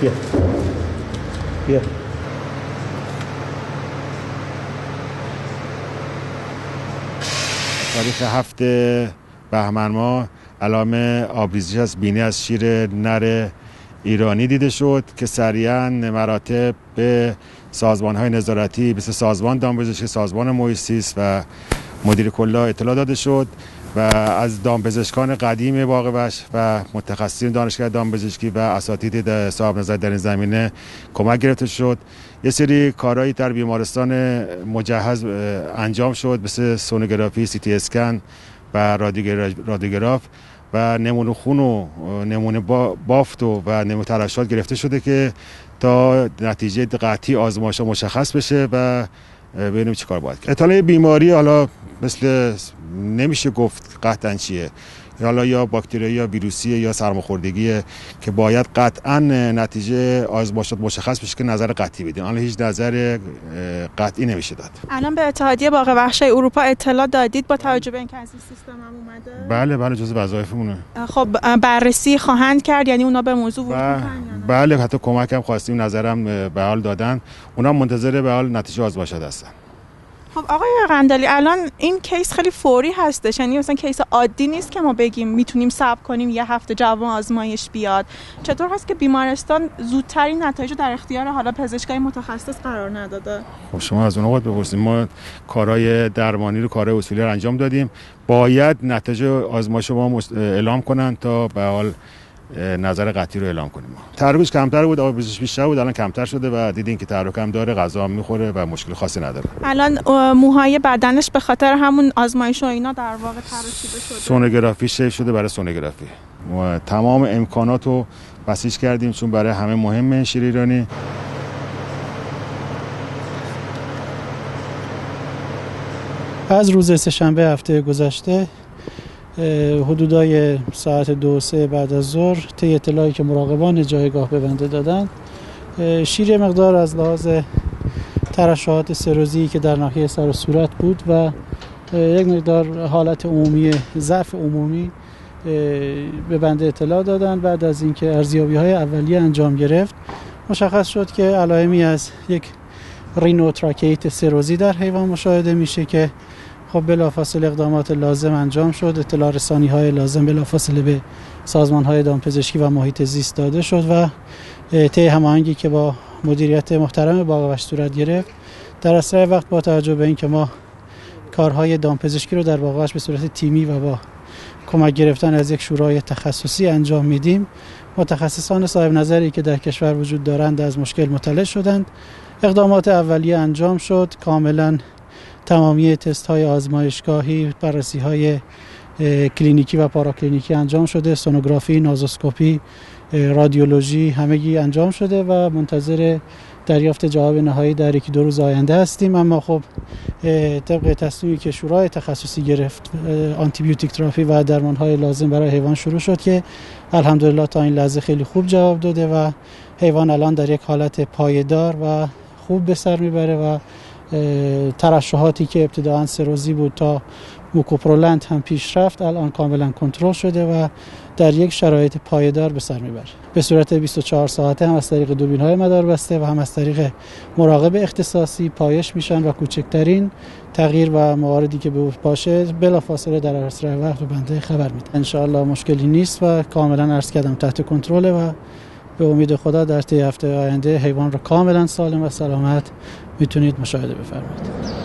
بیا بیا تاریخ هفته بهمن ماه علامه آبریزش از بینی از شیر نر ایرانی دیده شد که سریعا مراتب به سازمان های نظارتی مثل سازمان دامپزشکی سازمان محیط و مدیر کلا اطلاع داده شد. و از دامپزشکان قدیم باغ و متخصصین دانشگاه دامپزشکی و اساتید صاحب نظر در این زمینه کمک گرفته شد. یه سری کارهایی در بیمارستان مجهز انجام شد مثل سونوگرافی سی تی اسکن و رادیوگراف و نمونه خون و نمونه بافت و, و نمونه ترشحات گرفته شده که تا نتیجه قطعی آزمایش مشخص بشه و ببینیم چی کار باید کرد. اطلاع بیماری حالا مثل نمیشه گفت قطعا چیه. حالا یا باکتری یا ویروسی یا سرماخوردگی که باید قطعا نتیجه آزمایشات مشخص بشه که نظر قطعی بدیم. الان هیچ نظر قطعی نمیشه داد. الان به اتحادیه باغ وحش اروپا اطلاع دادید؟ با توجه به اینکه از این سیستم هم اومده؟ بله بله جزء وظایفمونه. خب بررسی خواهند کرد. یعنی اونا به موضوع ورود بله حتی کمک هم خواستیم نظرم به حال دادن. اونا منتظر به حال نتیجه آزمایشات هستن. خب آقای قندلی الان این کیس خیلی فوری هستش. یعنی مثلا کیس عادی نیست که ما بگیم می‌تونیم صبر کنیم یه هفته جواب آزمایش بیاد. چطور هست که بیمارستان زودترین نتایج در اختیار حالا پزشکای متخصص قرار نداده؟ خب شما از اونها باید بپرسید. ما کارهای درمانی رو کارهای اصولی رو انجام دادیم. باید نتایج آزمایش ما اعلام کنن تا به حال نظر قطعی رو اعلام کنیم. تحرکش کمتر بود آبریزش بیشتر بود الان کمتر شده و دیدین که تحرک هم داره غذا هم می‌خوره و مشکل خاصی نداره. الان موهای بدنش به خاطر همون آزمایش و اینا در واقع ترشیده شده. سونوگرافی شیف شده برای سونوگرافی. تمام امکانات رو بسیج کردیم چون برای همه مهمه شیر ایرانی. از روز سهشنبه هفته گذشته حدودای ساعت دو سه بعد از ظهر طی اطلاعی که مراقبان جایگاه به بنده دادن شیر مقدار از لحاظ ترشحات سروزی که در ناحیه سر و صورت بود و یک مقدار حالت عمومی ضعف عمومی به بنده اطلاع دادن بعد از اینکه ارزیابی های اولیه انجام گرفت مشخص شد که علائمی از یک رینوتراکیت سروزی در حیوان مشاهده میشه که خب بلافاصله اقدامات لازم انجام شد. اطلاع رسانی های لازم بلافاصله به سازمان های دامپزشکی و محیط زیست داده شد و طی هماهنگی که با مدیریت محترم باغ صورت گرفت در اسرع وقت با توجه به اینکه ما کارهای دامپزشکی رو در باغ به صورت تیمی و با کمک گرفتن از یک شورای تخصصی انجام میدیم متخصصان صاحب نظری که در کشور وجود دارند از مشکل مطلع شدند. اقدامات اولیه انجام شد. کاملا تمامی تست های آزمایشگاهی بررسی های کلینیکی و پاراکلینیکی انجام شده سونوگرافی نازوسکوپی رادیولوژی همگی انجام شده و منتظر دریافت جواب نهایی در یکی دو روز آینده هستیم. اما خب طبق تصمیمی که شورای تخصصی گرفت آنتیبیوتیک تراپی و درمان های لازم برای حیوان شروع شد که الحمدلله تا این لحظه خیلی خوب جواب داده و حیوان الان در یک حالت پایدار و خوب به سر می‌بره و ترشحاتی که ابتداعا سروزی بود تا موکوپرولند هم پیش رفت الان کاملا کنترل شده و در یک شرایط پایدار به سر می‌بره. به صورت 24 ساعته هم از طریق دوربین های مدار بسته و هم از طریق مراقب اختصاصی پایش میشن و کوچکترین تغییر و مواردی که باشه بلافاصله در اسرع وقت و بنده خبر میده ان مشکلی نیست و کاملا عرض کردم تحت کنترل و به امید خدا در طی هفته آینده حیوان را کاملا سالم و سلامت می‌تونید مشاهده بفرمایید.